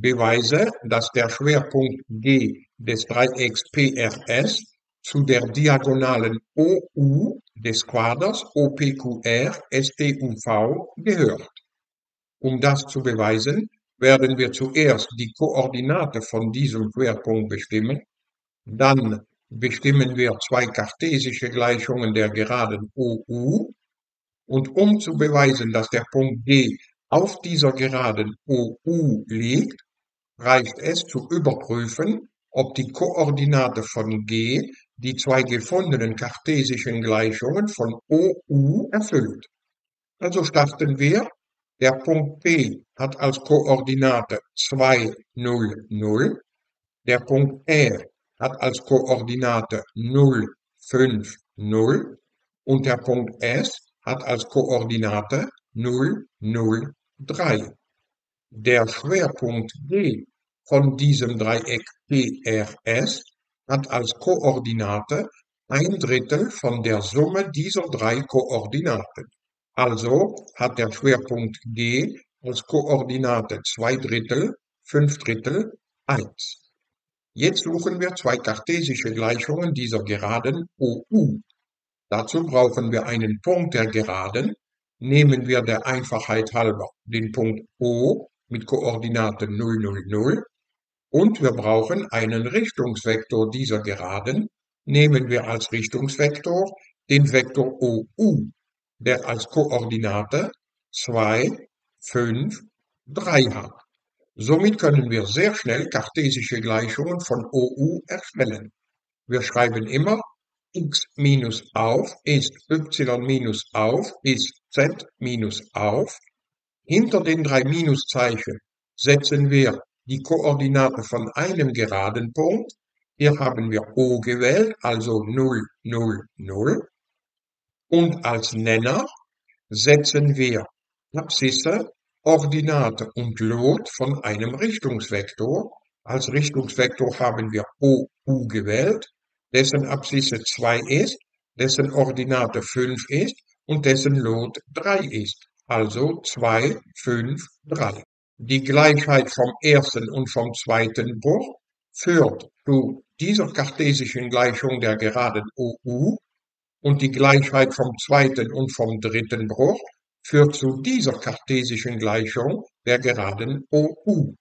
Beweise, dass der Schwerpunkt G des Dreiecks PRS zu der Diagonalen OU des Quaders OPQR STUV gehört. Um das zu beweisen, werden wir zuerst die Koordinate von diesem Schwerpunkt bestimmen, dann bestimmen wir zwei kartesische Gleichungen der Geraden OU und um zu beweisen, dass der Punkt G auf dieser Geraden OU liegt, reicht es zu überprüfen, ob die Koordinate von G die zwei gefundenen kartesischen Gleichungen von OU erfüllt. Also starten wir. Der Punkt P hat als Koordinate 2, 0, 0. Der Punkt R hat als Koordinate 0, 5, 0. Und der Punkt S hat als Koordinate 0, 0, 3. Der Schwerpunkt G von diesem Dreieck PRS hat als Koordinate ein Drittel von der Summe dieser drei Koordinaten. Also hat der Schwerpunkt G als Koordinate 2 Drittel, 5 Drittel, 1. Jetzt suchen wir zwei kartesische Gleichungen dieser Geraden OU. Dazu brauchen wir einen Punkt der Geraden. Nehmen wir der Einfachheit halber den Punkt O mit Koordinate 0, 0, 0 und wir brauchen einen Richtungsvektor dieser Geraden. Nehmen wir als Richtungsvektor den Vektor OU, der als Koordinate 2, 5, 3 hat. Somit können wir sehr schnell kartesische Gleichungen von OU erstellen. Wir schreiben immer x minus auf ist y minus auf ist z minus auf. Hinter den drei Minuszeichen setzen wir die Koordinate von einem geraden Punkt. Hier haben wir O gewählt, also 0, 0, 0. Und als Nenner setzen wir Abszisse, Ordinate und Lot von einem Richtungsvektor. Als Richtungsvektor haben wir OU gewählt, dessen Abszisse 2 ist, dessen Ordinate 5 ist und dessen Lot 3 ist. Also 2, 5, 3. Die Gleichheit vom ersten und vom zweiten Bruch führt zu dieser kartesischen Gleichung der Geraden OU und die Gleichheit vom zweiten und vom dritten Bruch führt zu dieser kartesischen Gleichung der Geraden OU.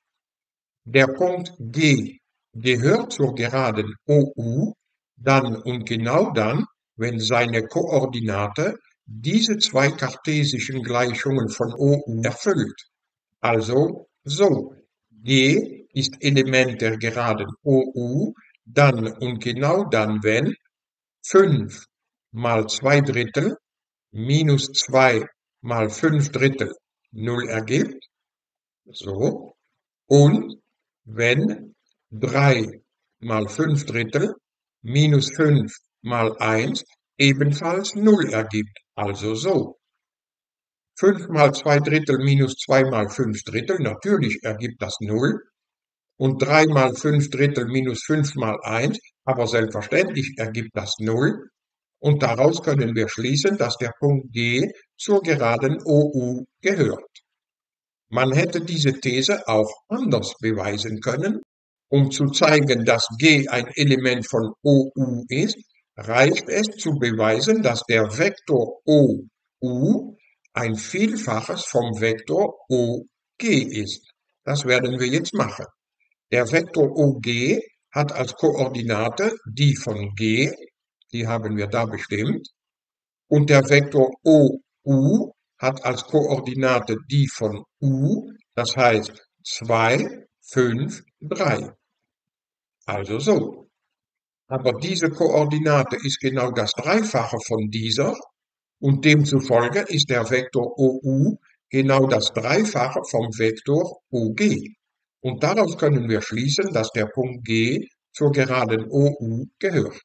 Der Punkt G gehört zur Geraden OU dann und genau dann, wenn seine Koordinate diese zwei kartesischen Gleichungen von OU erfüllt. Also so, G ist Element der Geraden OU, dann und genau dann, wenn 5 mal 2 Drittel minus 2 mal 5 Drittel 0 ergibt, so, und wenn 3 mal 5 Drittel minus 5 mal 1 ebenfalls 0 ergibt, also so. 5 mal 2 Drittel minus 2 mal 5 Drittel, natürlich ergibt das 0. Und 3 mal 5 Drittel minus 5 mal 1, aber selbstverständlich ergibt das 0. Und daraus können wir schließen, dass der Punkt G zur geraden OU gehört. Man hätte diese These auch anders beweisen können. Um zu zeigen, dass G ein Element von OU ist, reicht es zu beweisen, dass der Vektor OU ein Vielfaches vom Vektor OG ist. Das werden wir jetzt machen. Der Vektor OG hat als Koordinate die von G, die haben wir da bestimmt, und der Vektor OU hat als Koordinate die von U, das heißt 2, 5, 3. Also so. Aber diese Koordinate ist genau das Dreifache von dieser, und demzufolge ist der Vektor OU genau das Dreifache vom Vektor OG. Und daraus können wir schließen, dass der Punkt G zur geraden OU gehört.